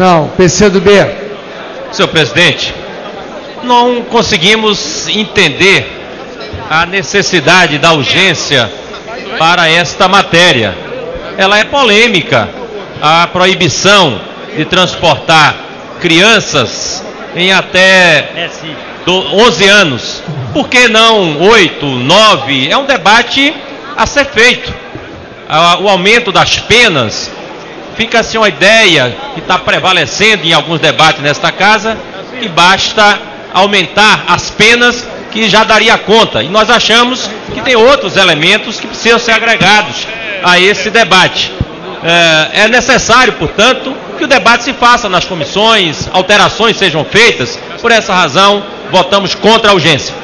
Não, PCdoB. Senhor presidente, não conseguimos entender a necessidade da urgência para esta matéria. Ela é polêmica. A proibição de transportar crianças em até 11 anos. Por que não 8, 9? É um debate a ser feito. O aumento das penas fica-se uma ideia que está prevalecendo em alguns debates nesta casa, que basta aumentar as penas que já daria conta. E nós achamos que tem outros elementos que precisam ser agregados a esse debate. É, é necessário, portanto, que o debate se faça nas comissões, alterações sejam feitas. Por essa razão, votamos contra a urgência.